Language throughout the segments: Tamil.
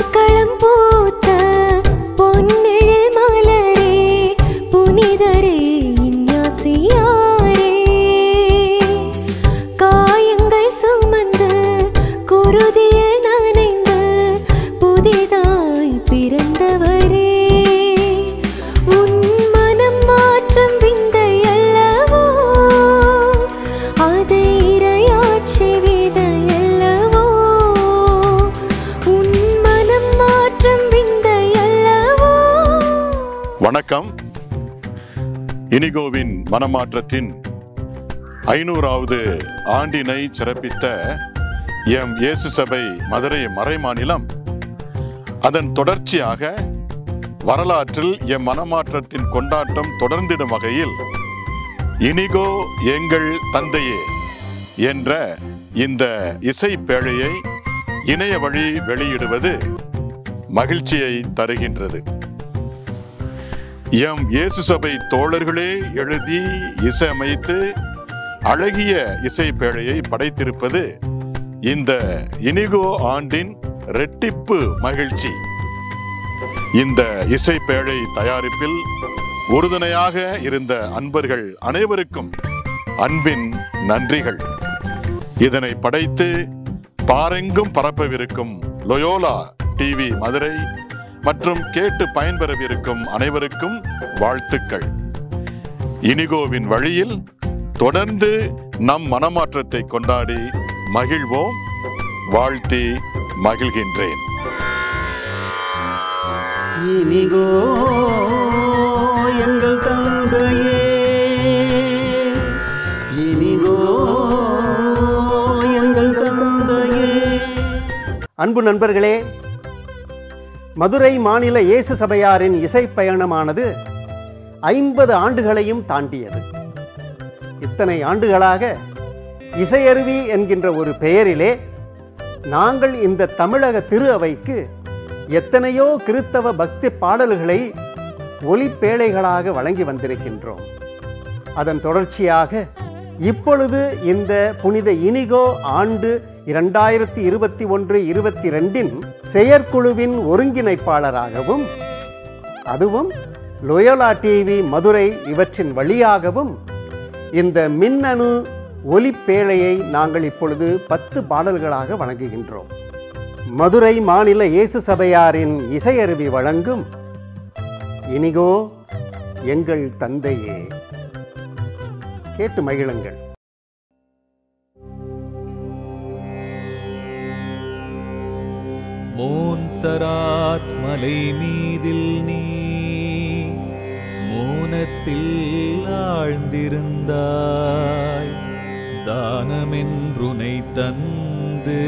போர்க்களம் போ வணக்கம். இனிகோவின் மனமாற்றத்தின் ஐநூறாவது ஆண்டினை சிறப்பித்த எம் இயேசு சபை மதுரை மறைமாநிலம் அதன் தொடர்ச்சியாக வரலாற்றில் எம் மனமாற்றத்தின் கொண்டாட்டம் தொடர்ந்திடும் வகையில் இனிகோ எங்கள் தந்தையே என்ற இந்த இசை பேழையை இணைய வழி வெளியிடுவது மகிழ்ச்சியை தருகின்றது. எம் இயேசு சபை தோழர்களே எழுதி இசையமைத்து அழகிய இசை பேழையை படைத்திருப்பது இந்த இனிகோ ஆண்டின் ரெட்டிப்பு மகிழ்ச்சி. இந்த இசை பேழை தயாரிப்பில் உறுதுணையாக இருந்த அன்பர்கள் அனைவருக்கும் அன்பின் நன்றிகள். இதனை படைத்து பாரெங்கும் பரப்பவிருக்கும் லொயோலா டிவி மதுரை மற்றும் கேட்டு பயன்பெறவிருக்கும் அனைவருக்கும் வாழ்த்துக்கள். இனிகோவின் வழியில் தொடர்ந்து நம் மனமாற்றத்தை கொண்டாடி மகிழ்வோம். வாழ்த்தி மகிழ்கின்றேன். இனிகோ எங்கள் தந்தையே. இனிகோ எங்கள் தந்தையே. அன்பு நண்பர்களே மதுரை மாநில இயேசு சபையாரின் இசை பயணமானது ஐம்பது ஆண்டுகளையும் தாண்டியது. இத்தனை ஆண்டுகளாக இசையருவி என்கின்ற ஒரு பெயரிலே நாங்கள் இந்த தமிழக திரு அவைக்கு எத்தனையோ கிறித்தவ பக்தி பாடல்களை ஒலிப்பேழைகளாக வழங்கி வந்திருக்கின்றோம். அதன் தொடர்ச்சியாக இப்பொழுது இந்த புனித இனிகோ ஆண்டு இரண்டாயிரத்தி இருபத்தி ஒன்று இருபத்தி ரெண்டின் செயற்குழுவின் ஒருங்கிணைப்பாளராகவும் அதுவும் லொயோலா டிவி மதுரை இவற்றின் வழியாகவும் இந்த மின்னணு ஒலிப்பேழையை நாங்கள் இப்பொழுது பத்து பாடல்களாக வழங்குகின்றோம். மதுரை மாநில இயேசு சபையாரின் இசையருவி வழங்கும் இனிகோ எங்கள் தந்தையே. கேட்டு மகிழுங்கள். மோன்சராத் மலை மீதில் நீ மோனத்தில் ஆழ்ந்திருந்தாய். தானமென்றுனை தந்து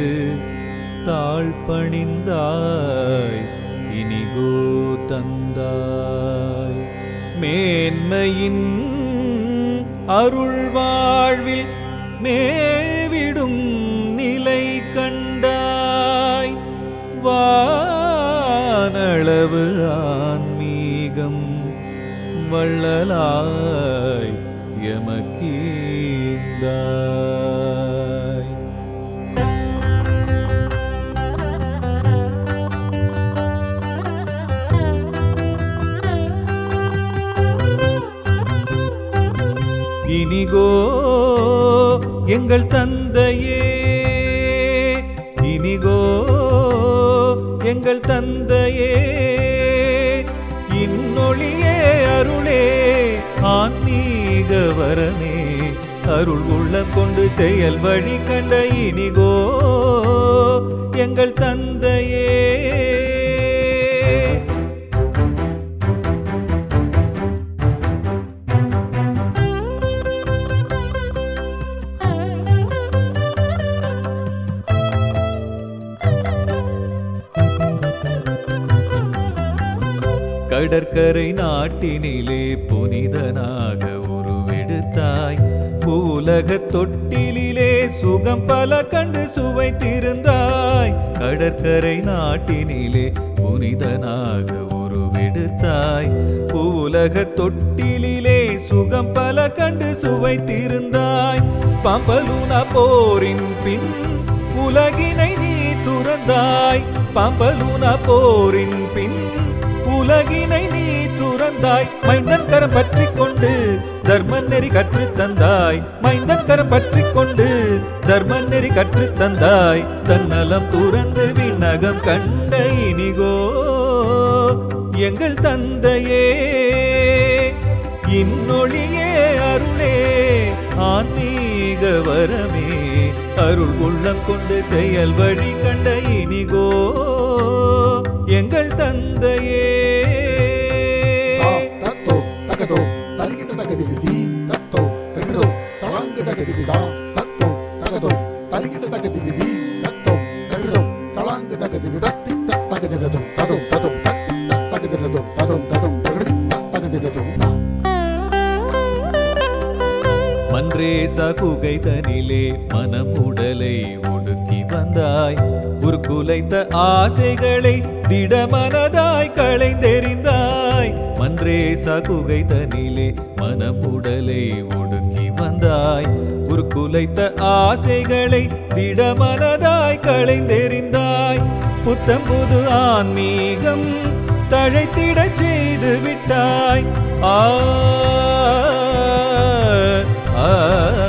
தாழ்பணிந்தாய் இனிகோ தந்தாய். மேன்மையின் அருள் வாழ்வில் மே வானளவு ஆன்மீகம் வள்ளலாய் எமக்கீந்தாய் இனிகோ எங்கள் தந்தையே இனிகோ எங்கள் தந்தை அருளே ஆன்மீக வரமே. அருள் உள்ளம் கொண்டு செயல் வழி கண்ட இனிகோ எங்கள் தந்தையே. கடற்கரை நாட்டினிலே புனிதனாக உருவெடுத்தாய். பூலக தொட்டிலே சுகம் பல கண்டு சுவைத்திருந்தாய். கடற்கரை நாட்டினிலே புனிதனாக உருவெடுத்தாய். பூலக தொட்டிலே சுகம் பல கண்டு சுவைத்திருந்தாய். பம்பலூனா போரின் பின் உலகினை நீ துறந்தாய். பாம்பலூனா போரின் பின் உலகினை நீ துறந்தாய். மைந்தன் கரம் பற்றி கொண்டு தர்ம நெறி கற்று தந்தாய். மைந்தன் கரம் பற்றி கொண்டு தர்ம நெறி கற்று தந்தாய். தன்னலம் துறந்து விண்ணகம் கண்ட இனிகோ எங்கள் தந்தையே இன்னொழியே அருளே ஆன்மீக வரமே. அருள் உள்ளம் கொண்டு செயல் வழி கண்ட இனிகோ எங்கள் தந்தையே. தத்தோ தகதோ தரிகிட்ட தகதிவிதி தத்தோ தகிடோ தளாங்கு தகதிவிதா தத்தோ தகதோ தரிகிட்ட தகதிவிதி தத்தோ தகிடோ தளாங்கு தகதிவிதத்தி தகதினதும் ததும் ததும் தத்தி தகதினதும் ததும் ததும் தகதி தகதினதும் மன்றேச குகை தனிலே மனம் உடலை ஒடுக்கி வந்தாய். உருக்குலைத்த ஆசைகளை திடமனதாய் களைந்தெறிந்தாய். மன்றேச குகை தனிலே மனமுடலை ஒடுக்கி வந்தாய். உருக்குலைத்த ஆசைகளை திடமனதாய் களைந்தெறிந்தாய். புத்தம் புது ஆன்மீகம் தழைத்திட செய்து விட்டாய் ஆ, ஆ,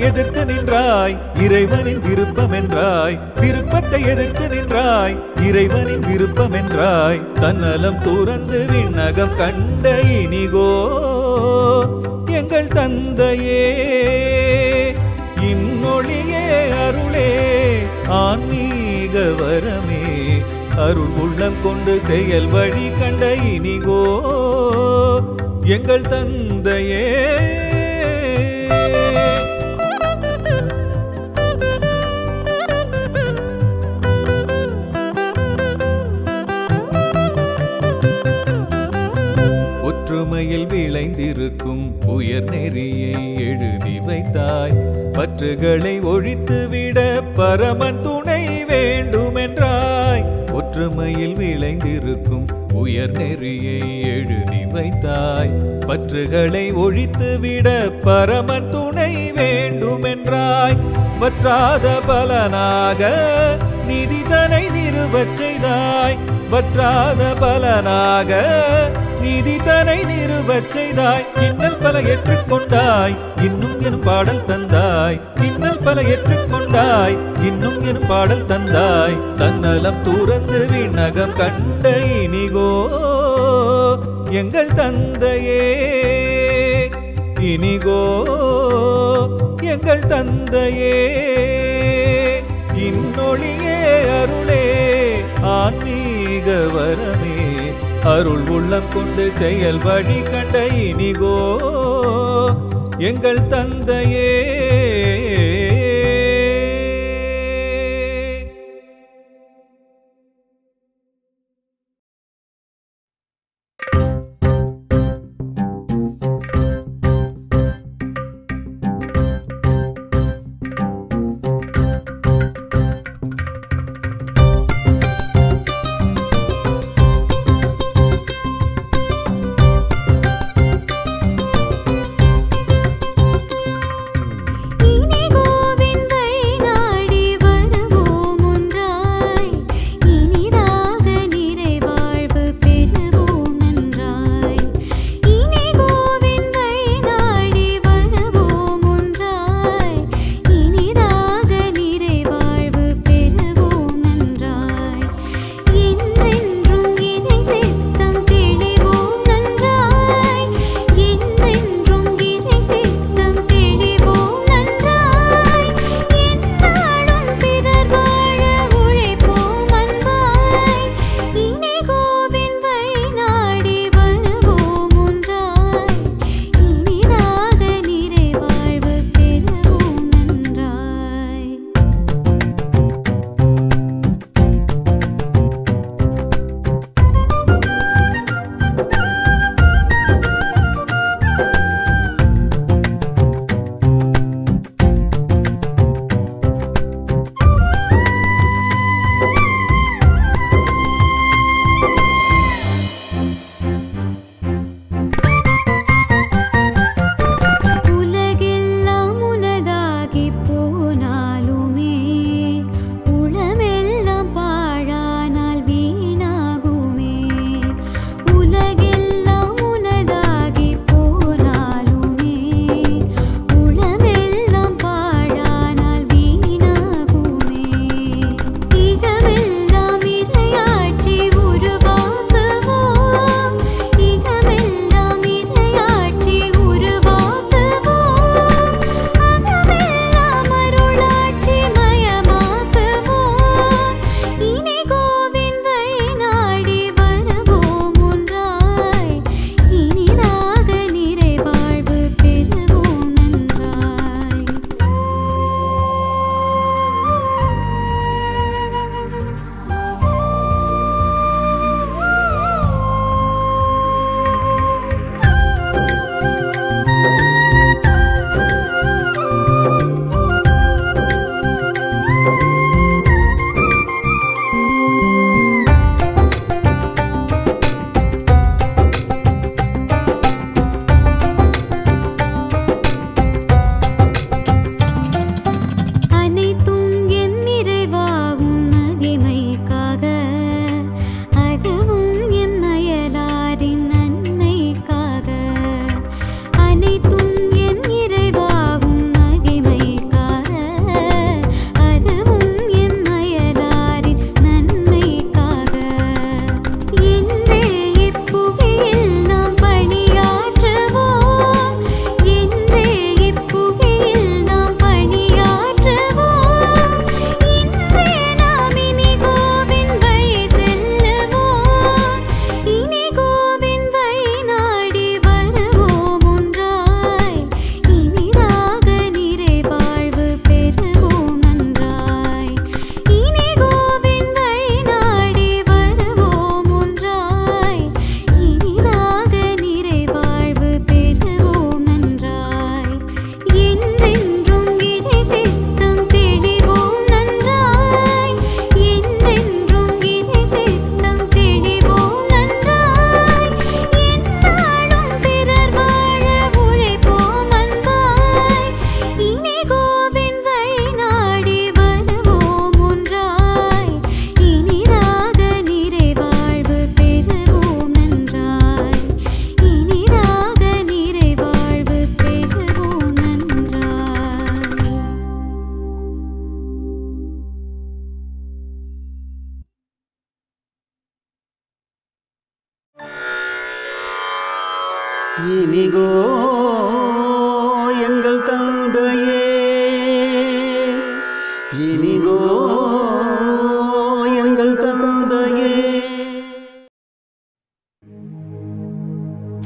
எதிர்த்து நின்றாய் இறைவனின் விருப்பம் என்றாய். விருப்பத்தை எதிர்த்து நின்றாய் இறைவனின் விருப்பம் என்றாய். தன்னலம் துறந்து விண்ணகம் கண்ட இனிகோ எங்கள் தந்தையே இம்மொழியே அருளே ஆன்மீக வரமே. அருள் உள்ளம் கொண்டு செயல் வழி கண்ட இனிகோ எங்கள் தந்தையே. இருக்கும் உயர் நெறியை எழுதி வைத்தாய். பற்றுகளை ஒழித்துவிட பரமன் துணை வேண்டுமென்றாய். ஒற்றுமையில் விளைந்திருக்கும் உயர் நெறியை எழுதி வைத்தாய். பற்றுகளை ஒழித்துவிட பரமன் துணை வேண்டுமென்றாய். வற்றாத பலனாக நிதிதனை நிறுவச் செய்தாய். வற்றாத பலனாக நீதி நீதிதனை நிறுவச் செய்தாய். இன்னல் பல ஏற்றுக்கொண்டாய். இன்னும் எனும் பாடல் தந்தாய். இன்னல் பல ஏற்றுக்கொண்டாய். இன்னும் எனும் பாடல் தந்தாய். தன்னலம் துறந்து விண்ணகம் கண்ட இனிகோ எங்கள் தந்தையே இனிகோ எங்கள் தந்தையே. இன்னொழியே அருளே ஆன்மீக வர அருள் உள்ளம் கொண்டு செயல் வழி கண்ட இனிகோ எங்கள் தந்தையே.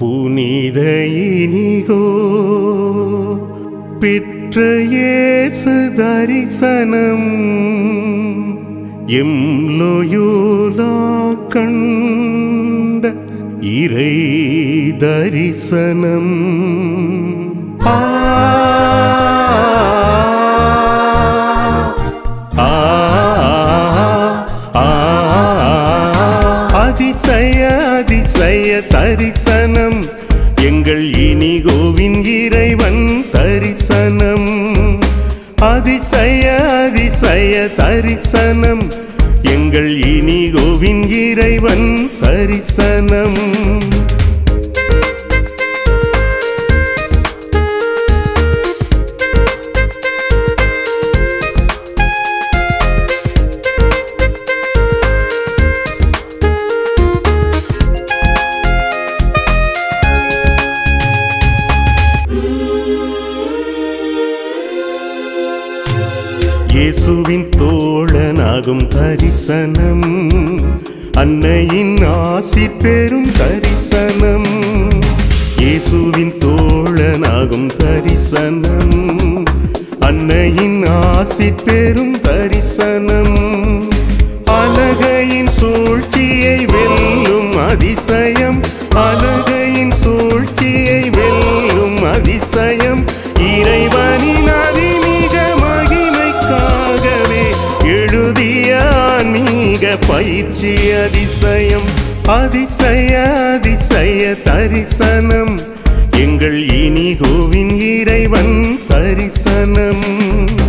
புனித இனிகோ பெற்ற இயேசு தரிசனம் எம்லோயோலா கண்ட இறை தரிசனம். ஆ ஆலய தரிசனம். எங்கள் இனி இனிகோவின் இறைவன் தரிசனம். அதிசய அதிசய தரிசனம். எங்கள் இனி இனிகோவின் இறைவன் தரிசனம். பயிற்சி அதிசயம் அதிசய அதிசய தரிசனம். எங்கள் இனி இனிகோவின் இறைவன் தரிசனம்.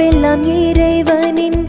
படைப்பெல்லாம் இறைவனின்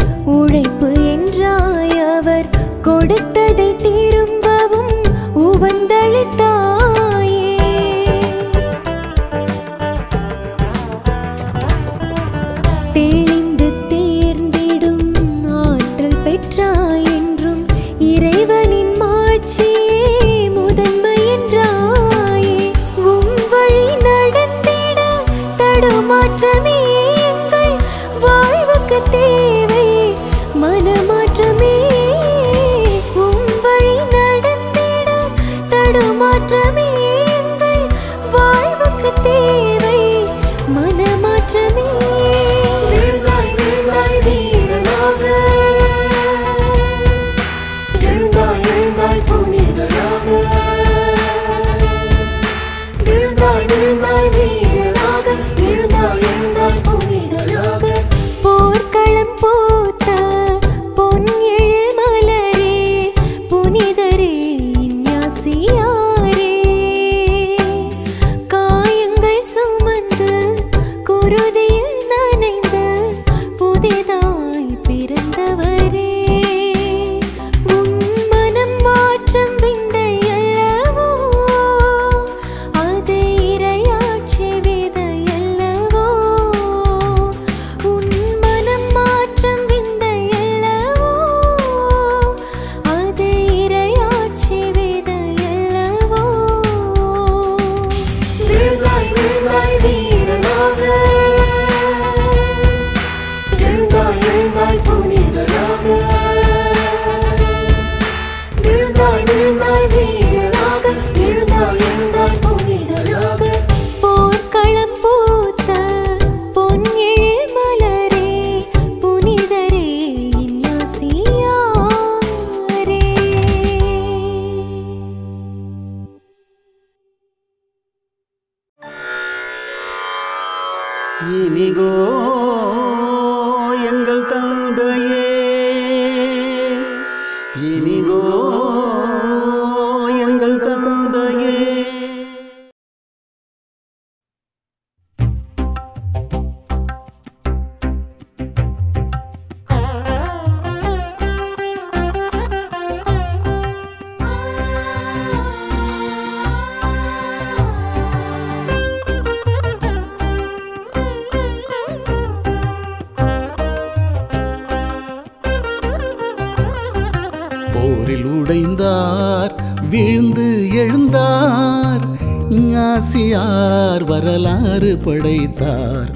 வரலாறு படைத்தார்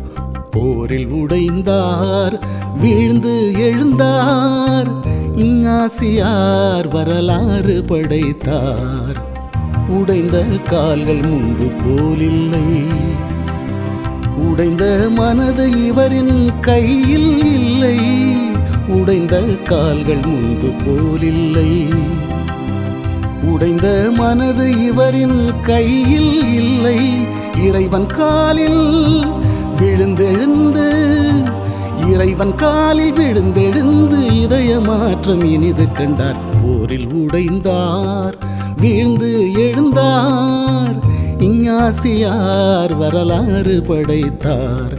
போரில் உடைந்தார் வீழ்ந்து எழுந்தார். இங்காசியார் வரலாறு படைத்தார் உடைந்த கால்கள் முன்பு போலில்லை. உடைந்த மனது இவரின் கையில் இல்லை. உடைந்த கால்கள் முன்பு போலில்லை. உடைந்த மனது இவரின் கையில் இல்லை. இறைவன் காலில் விழுந்தெழுந்து இறைவன் காலில் விழுந்தெழுந்து இதய மாற்றம் இனிது கண்டார். போரில் உடைந்தார் வீழ்ந்து எழுந்தார் இஞ்ஞாசியார் வரலாறு படைத்தார்.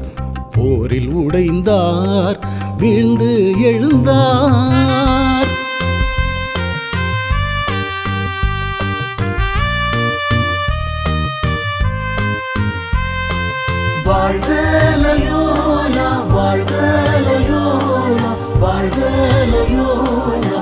போரில் உடைந்தார் வீழ்ந்து எழுந்தார். வாழ்கலையோலா வாழ்கலையோலா வாழ்கலையோலா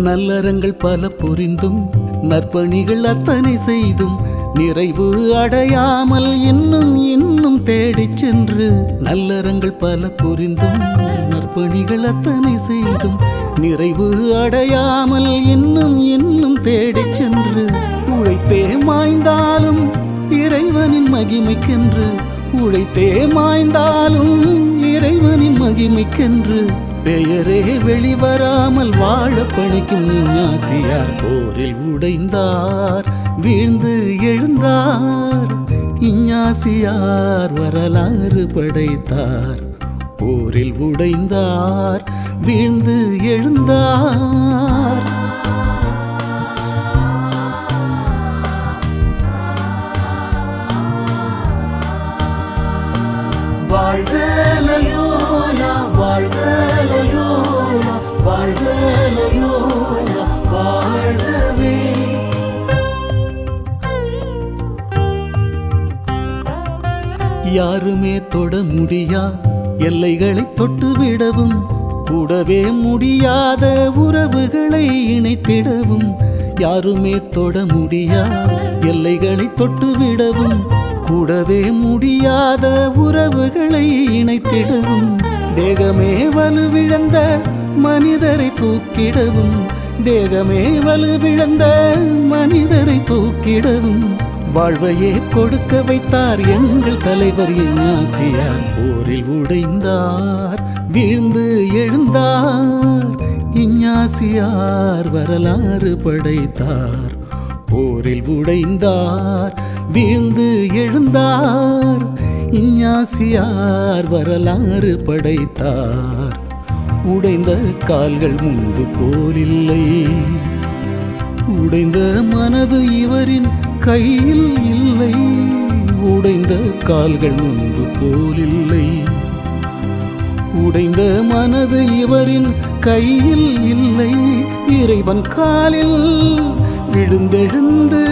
நல்லறங்கள் பல புரிந்தும் நற்பணிகள் அத்தனை செய்தும் நிறைவு அடையாமல் இன்னும் இன்னும் தேடிச் சென்று நல்லறங்கள் பல புரிந்தும் பணிகள் அத்தனை செய்தும் நிறைவு அடையாமல் இன்னும் இன்னும் தேடிச் சென்று உழைத்தே மாய்ந்தாலும் இறைவனின் மகிமைக்கென்று உழைத்தே மாய்ந்தாலும் இறைவனின் மகிமைக்கென்று. பெயரே வெளிவராமல் வாழ பணிக்கும் இஞ்ஞாசியார் போரில் உடைந்தார் வீழ்ந்து எழுந்தார். இஞ்ஞாசியார் வரலாறு படைத்தார். போரில் உடைந்தார் வீழ்ந்து எழுந்தார். வாழ்கலையோலா வாழ்கலையோலா வாழ்கலையோலா வாழ்கவே யாருமே தொட முடியா எல்லைகளை தொட்டுவிடவும் கூடவே முடியாத உறவுகளை இணைத்திடவும் யாருமே தொட முடியா எல்லைகளை தொட்டுவிடவும் கூடவே முடியாத உறவுகளை இணைத்திடவும் தேகமே வலுவிழந்த மனிதரை தூக்கிடவும் தேகமே வலுவிழந்த மனிதரை தூக்கிடவும் வாழ்வையே கொடுக்க வைத்தார் எங்கள் தலைவர் இஞ்ஞாசியார் போரில் உடைந்தார் வீழ்ந்து எழுந்தார். இஞ்ஞாசியார் வரலாறு படைத்தார். போரில் உடைந்தார் வீழ்ந்து எழுந்தார். இஞ்ஞாசியார் வரலாறு படைத்தார். உடைந்த கால்கள் முன்பு போலில்லை. உடைந்த மனது இவரின் கையில் இல்லை உடைந்த கால்கள் முன்பு போலில்லை உடைந்த மனது இவரின் கையில் இல்லை இறைவன் காலில் விழுந்தெழுந்து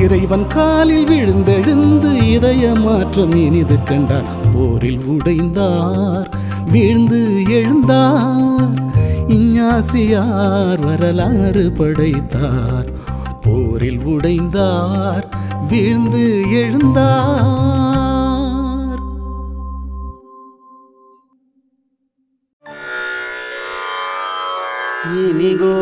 இறைவன் காலில் விழுந்தெழுந்து இதய மாற்றம் இனிது கண்டார். போரில் உடைந்தார் வீழ்ந்து எழுந்தார் இஞ்ஞாசியார் வரலாறு படைத்தார். போரில் உடைந்தார் வீழ்ந்து எழுந்தார். இனிகோ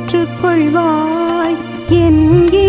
பெற்றுக்கொள்வாய் என்கிற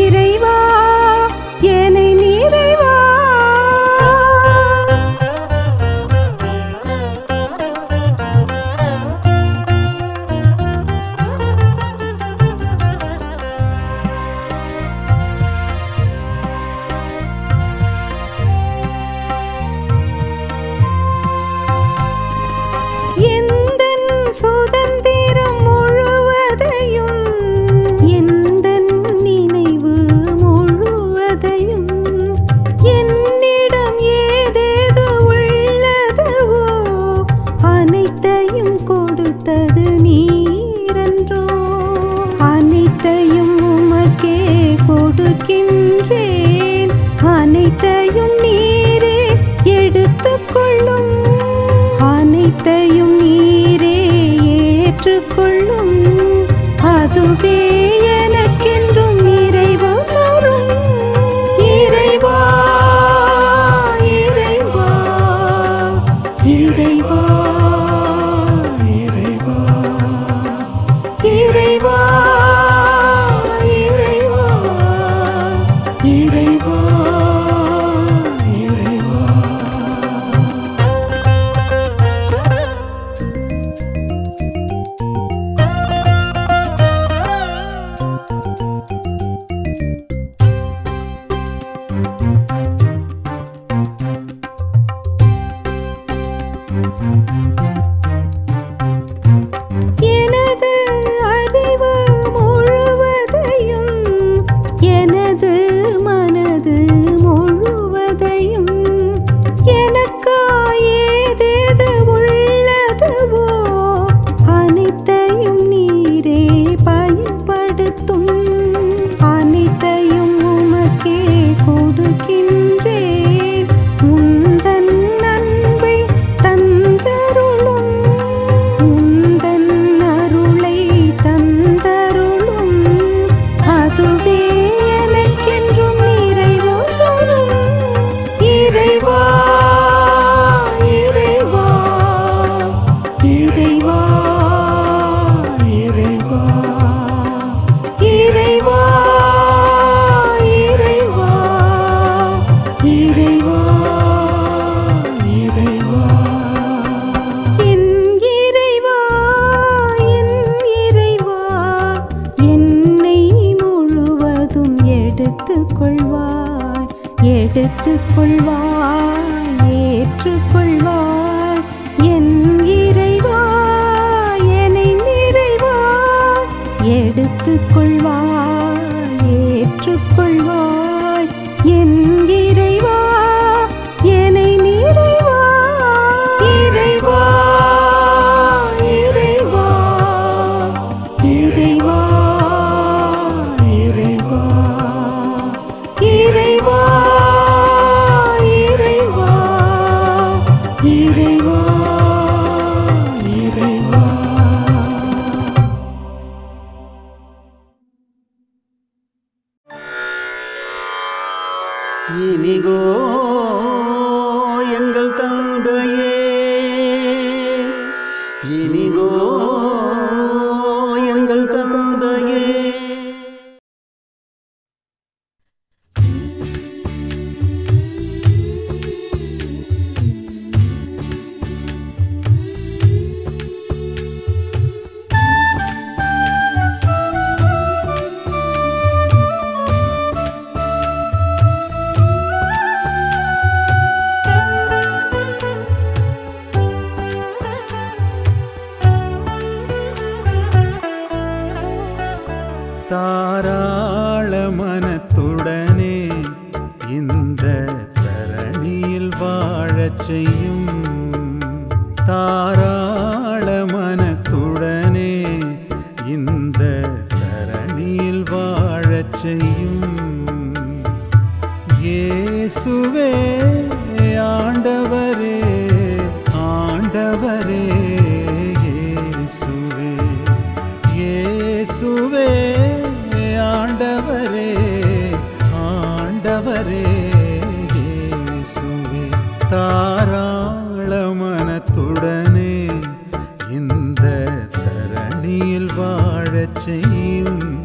தரணியில் வாழச் செய்யும்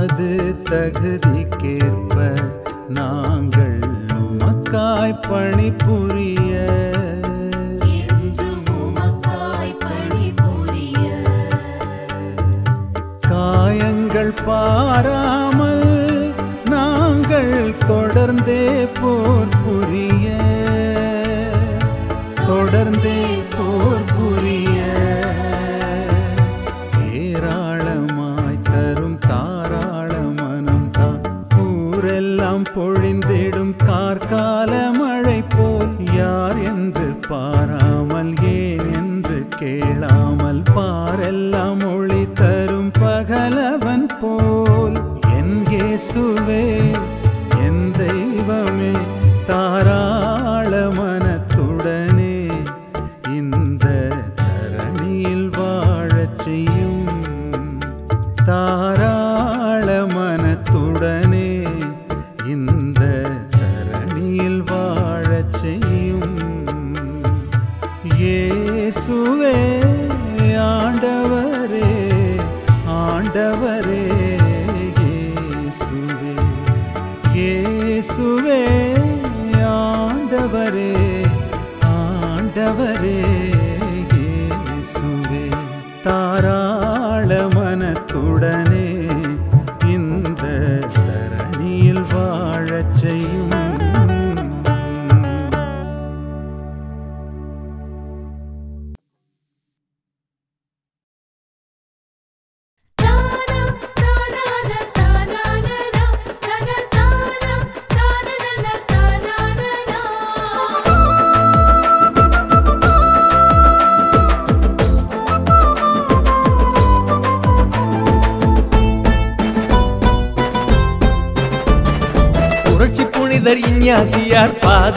உமது தகுதிக்கேற்ப நாங்கள் உமக்காய் பணிபுரிய. காயங்கள் பாராமல் நாங்கள் தொடர்ந்தே போர் புரிய.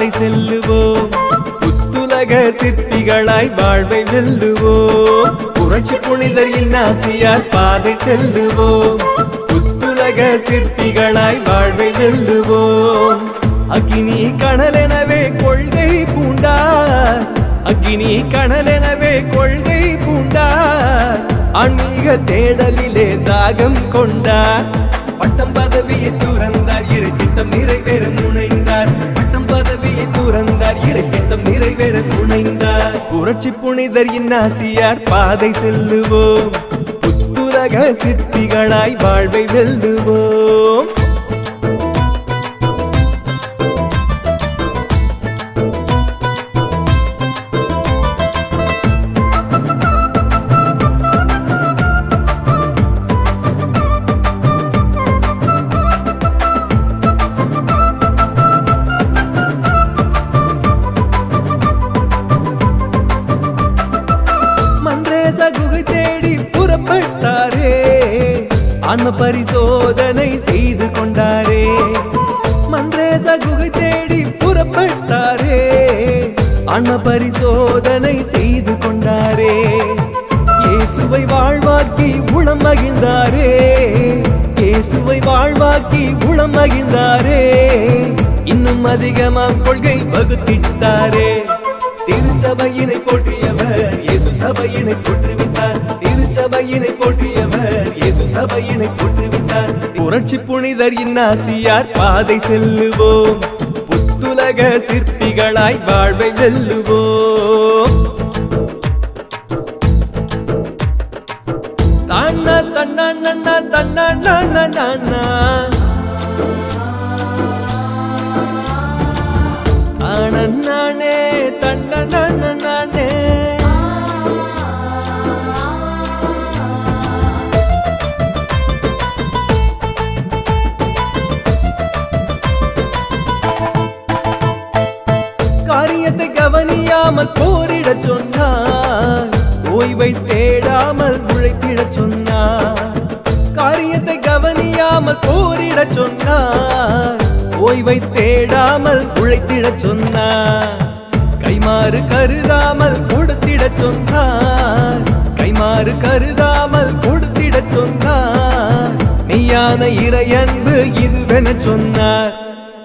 பாதை செல்லுவோம் புத்துலக சித்திகளாய் வாழ்வை வெல்லுவோம் புரட்சி புனிதர் இன்னாசியார் பாதை செல்லுவோம் புத்துலக சிற்பிகளாய் வாழ்வை வெல்லுவோம் அக்னி கனலெனவே கொள்கை பூண்டார். அக்னி கனலெனவே கொள்கை பூண்டார். ஆன்மீக தேடலிலே தாகம் கொண்டார். பட்டம் பதவியை துறந்தார். இரு திட்டம் நிறைவேறும் முனை பதவியை துறந்தார். இரு நிறைவேற முனைந்தார் புரட்சி புனிதர் இன்னாசியார் பாதை செல்லுவோம். புத்துலக சிற்பிகளாய் வாழ்வை வெல்லுவோம். ஆன்ம பரிசோதனை செய்து கொண்டாரே. மன்றேச குகை தேடி புறப்பட்டாரே. ஆன்ம பரிசோதனை செய்து கொண்டாரே. இயேசுவை வாழ்வாக்கி உளம் மகிழ்ந்தாரே. இயேசுவை வாழ்வாக்கி உளம் மகிழ்ந்தாரே. இன்னும் அதிகமாம் கொள்கை வகுத்திட்டாரே. திருச்சபையினை போற்றியவர் புரட்சி புனிதர் இன்னாசியார். பாதை செல்லுவோம். புத்துலக சிற்பிகளாய் வாழ்வை வெல்லுவோம். உழைத்திடச் சொன்னார் கைமாறு கருதாமல் கொடுத்திடச் சொன்னார். கைமாறு கருதாமல் கொடுத்திடச் சொன்னார். மெய்யான இறையன்பு இதுவென சொன்னார்.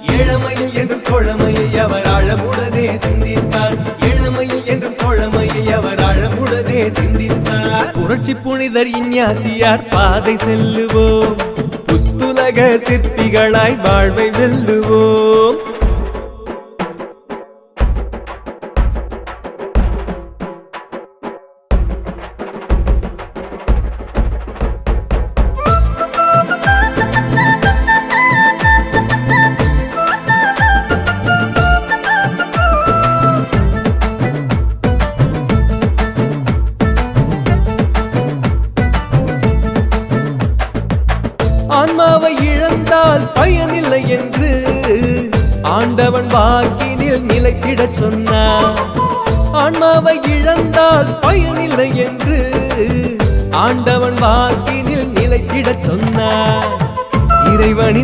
ஏழமையில் என்றும் கொழமையை அவர் அழமுடனே சிந்தித்தார். ஏழமையில் என்றும் கொழமையை அவர் அழமுடனே சிந்தித்தார். புரட்சி புனிதர் இன்யாசியார் பாதை செல்லுவோம். புத்துலக சித்திகளாய் வாழ்வை வெல்லுவோம்.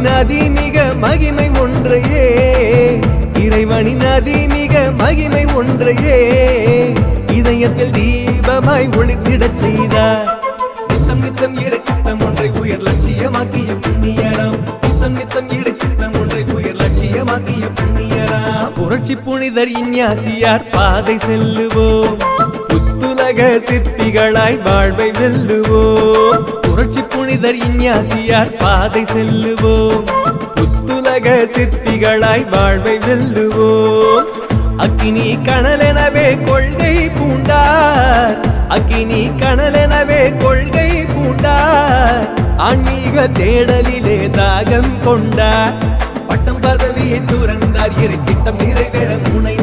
இறைவனின் அதிமிக மகிமை ஒன்றையே. இறைவனின் அதிமிக மகிமை ஒன்றையே. இதயத்தில் தீபமாய் ஒளித்திடச் செய்தார். நித்தம் நித்தம் இரு சித்தம் ஒன்றை உயர் லட்சியமாக்கிய புண்ணியராம். நித்தம் நித்தம் இரு சித்தம் ஒன்றை உயர் லட்சியமாக்கிய புண்ணியராம். புரட்சி புனிதர் இன்யாசியார் பாதை செல்லுவோம். புத்துலக சித்திகளாய் வாழ்வை வெல்லுவோம். புரட்சி புனிதர் இன்யாசியார் பாதை செல்லுவோம். புத்துலக சித்திகளாய் வாழ்வை வெல்லுவோம். அக்கினி கணலெனவே கொள்கை பூண்டார். அக்கினி கணலெனவே கொள்கை பூண்டார். ஆன்மீக தேடலிலே தாகம் கொண்டார். பட்டம் பதவியை துறந்தார். இறை திட்டம் நிறைவேற முனை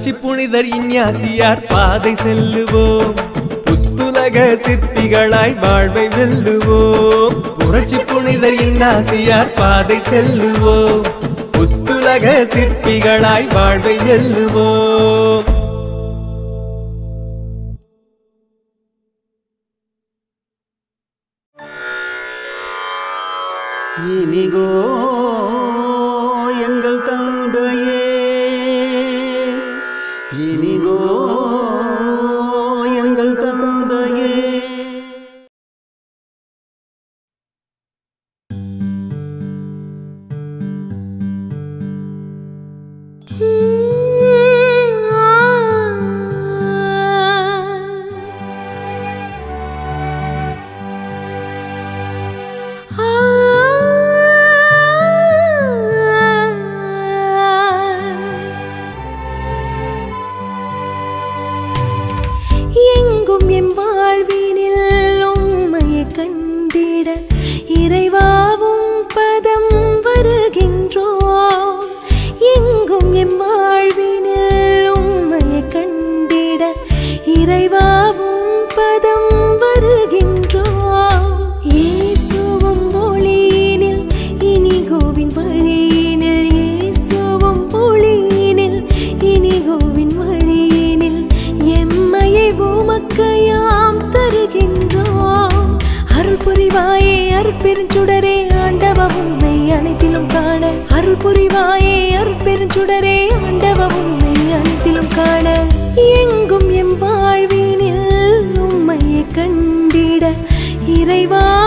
புரட்சி புனிதர் இன்யாசியார் பாதை செல்லுவோம். புத்துலக சித்திகளாய் வாழ்வை வெல்லுவோம். புரட்சி புனிதர் இன்னாசியார் பாதை செல்லுவோம். புத்துலக சிற்பிகளாய் வாழ்வை வெல்லுவோம். இனிகோ இறைவாவும்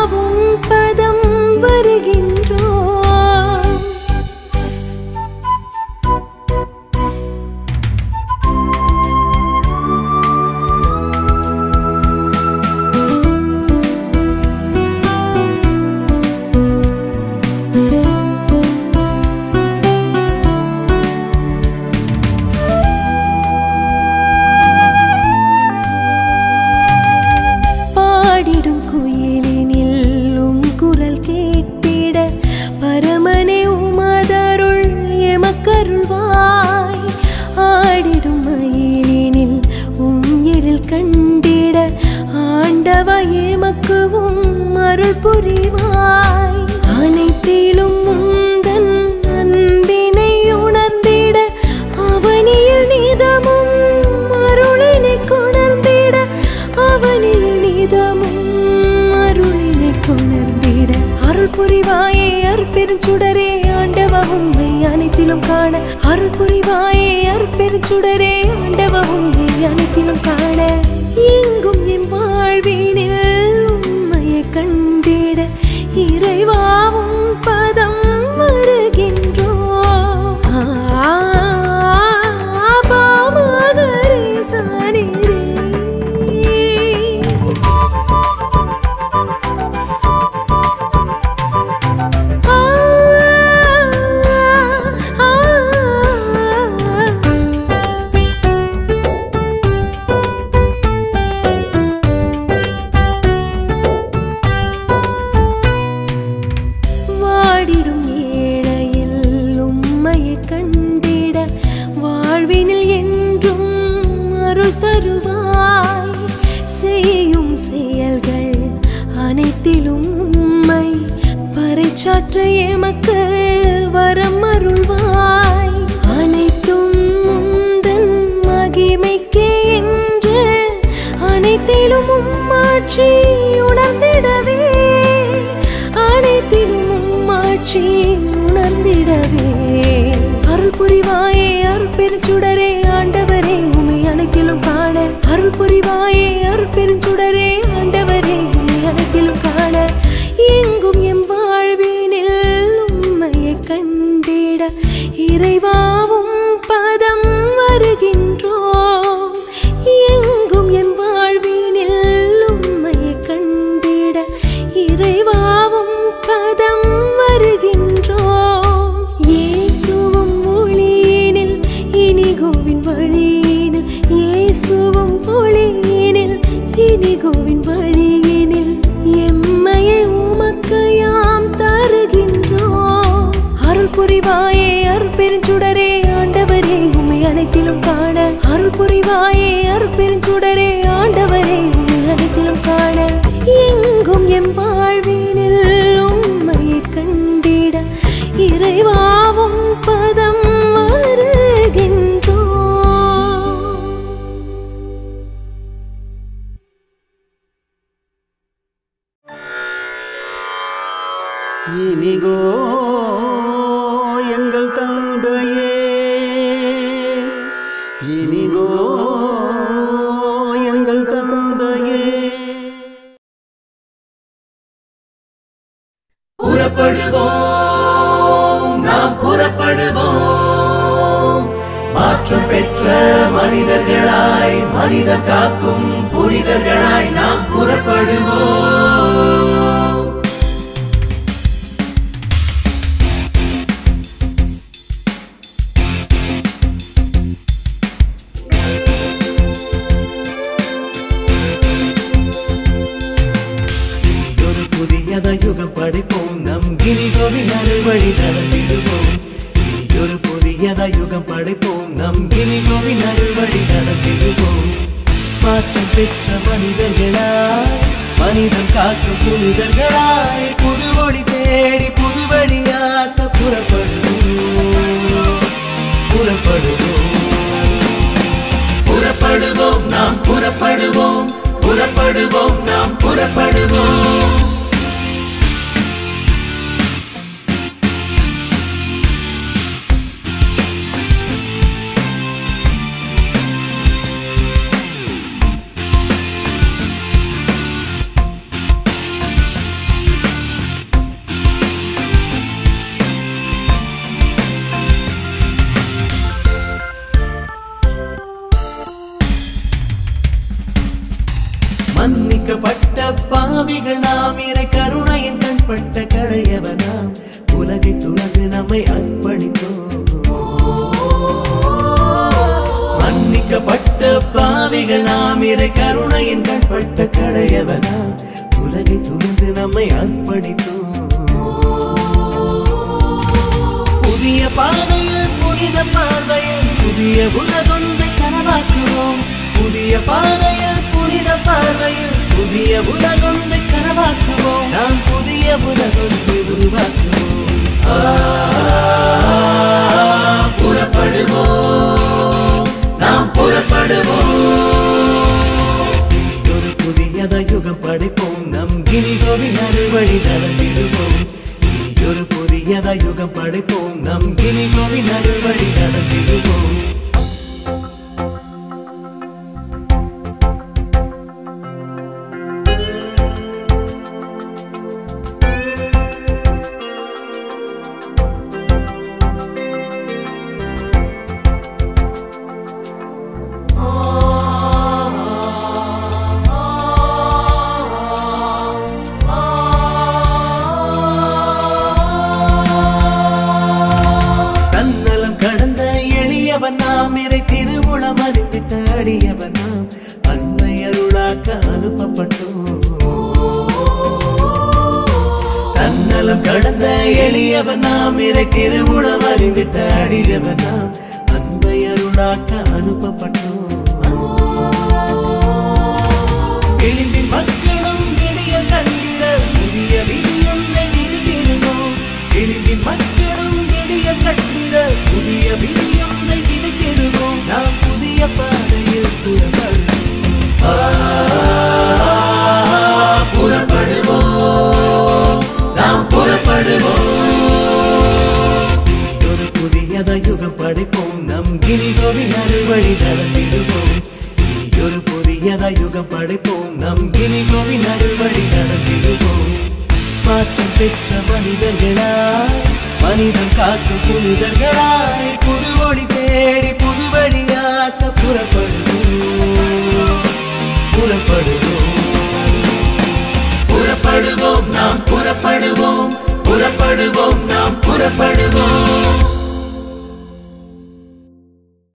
அருள் புரிவாயே புறப்படுவோம் புறப்படுவோம் நாம் புறப்படுவோம்.